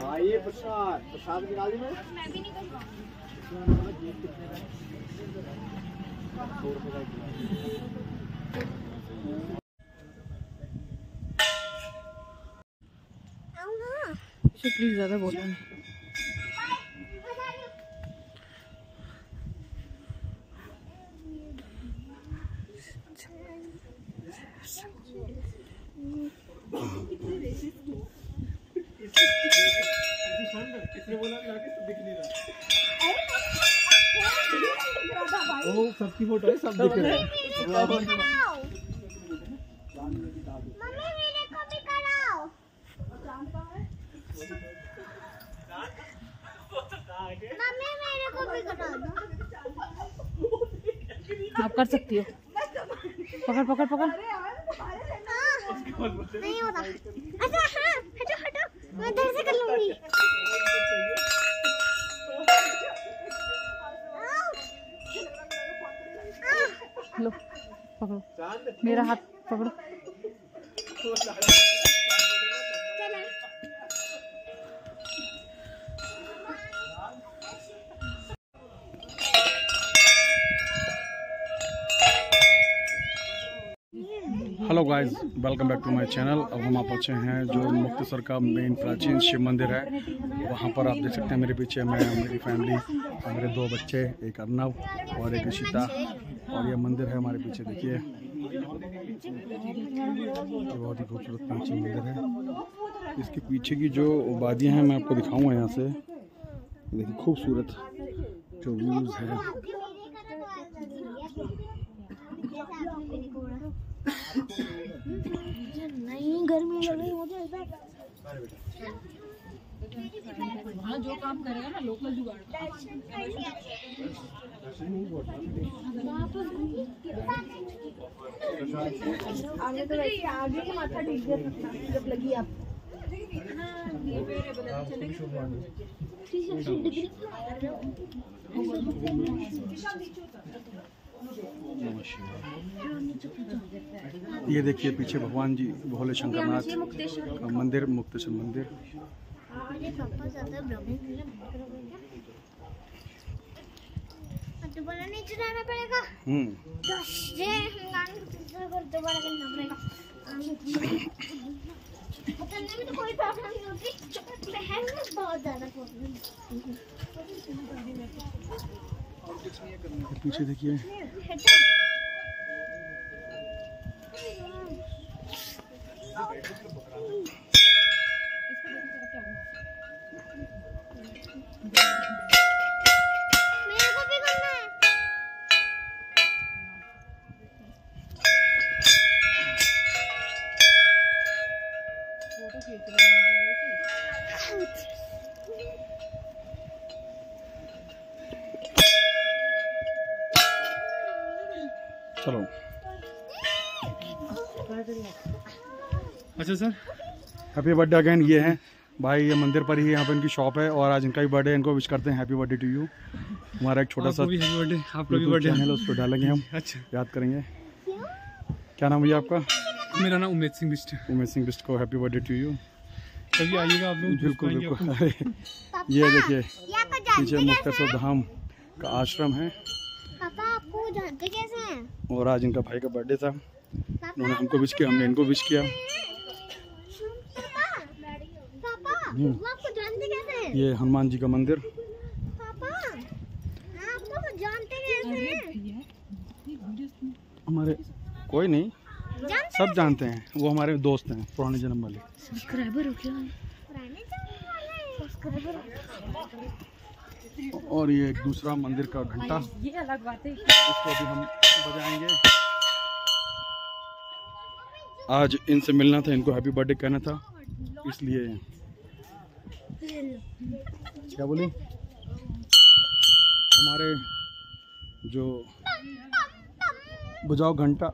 हाँ ये प्रसाद प्रसाद निकाल मैं? मैं भी प्लीज़ ज़्यादा बोलो नहीं। सबकी फ़ोटो है सब दिख रहा आप कर सकती हो। पकड़ पकड़ पकड़। नहीं होता। अच्छा हाँ हटो। हटो मैं इधर से कर लूँगी। लो पकड़ो। मेरा हाथ पकड़ो। Hello guys welcome back to my channel अब हम आप पहुँचे हैं जो मुक्तसर का मेन प्राचीन शिव मंदिर है। वहाँ पर आप देख सकते हैं मेरे पीछे मैं मेरी फैमिली मेरे दो बच्चे, एक अर्नव और एक ऋषिता और ये मंदिर है हमारे पीछे, देखिए। बहुत ही खूबसूरत प्राचीन मंदिर है। इसके पीछे की जो वादियाँ हैं, मैं आपको दिखाऊँगा यहाँ से। देखिए, खूबसूरत जो व्यूज़ है। नहीं गर्मी लग रही मुझे इधर हाँ जो काम करेगा ना लोकल जुगाड़। आगे तो वैसे आगे की माथा ठीक जब लगी आप। ये देखिए पीछे भगवान जी भोले शंकर नाथ मंदिर मुक्तेश्वर मंदिर। दोबारा पड़ेगा हम्म। ये हम गाने को दोबारा करना पड़ेगा उतरने में तो कोई प्रॉब्लम नहीं होती बहन में बहुत ज़्यादा प्रॉब्लम पीछे देखिए। मेरे चलो। अच्छा सर। हैप्पी बर्थडे अगेन ये हैं। भाई ये मंदिर पर ही यहाँ पे इनकी शॉप है और आज इनका भी बर्थडे इनको विश करते हैं हैप्पी बर्थडे टू यू हमारा एक छोटा सा भी हैप्पी बर्थडे आप लोग भी बर्थडे चैनल है उस पर डालेंगे हम। अच्छा। याद करेंगे। क्या नाम भैया आपका? मेरा नाम उमेद सिंह बिस्ट है उमेश सिंह बिस्ट को हैप्पी बर्थडे टू यू कभी आइएगा आप लोग बिल्कुल बिल्कुल। अरे ये देखिए पीछे हैं? धाम का आश्रम है। पापा आपको जानते कैसे हैं और आज इनका भाई का बर्थडे था। उन्होंने हमको विश किया हमने इनको विश किया। हम्म। हैं? ये हनुमान जी का मंदिर। पापा हाँ, आपको वो जानते कैसे हैं? हमारे कोई नहीं। जानते सब जानते हैं। वो हमारे दोस्त हैं पुराने जन्म वाले। सब्सक्राइबर हो क्या? और ये दूसरा मंदिर का घंटा। ये अलग बात है। इसको अभी हम बजाएँगे। आज इनसे मिलना था इनको हैप्पी बर्थडे कहना था इसलिए। क्या बोली? हमारे जो बजाओ घंटा।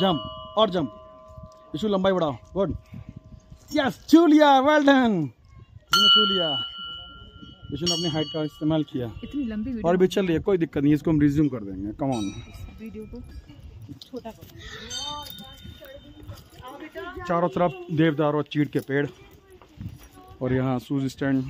जम और जंप इशू लंबाई बढ़ाओ गुड। यस छू लिया वेल डन इसने छू लिया। इसने अपनी हाइट का इस्तेमाल किया। इतनी लंबी और भी चल रही है कोई दिक्कत नहीं इसको हम रिज्यूम कर देंगे। कम ऑन वीडियो चारों तरफ़ देवदार और चीड़ के पेड़। और यहाँ सूज स्टैंड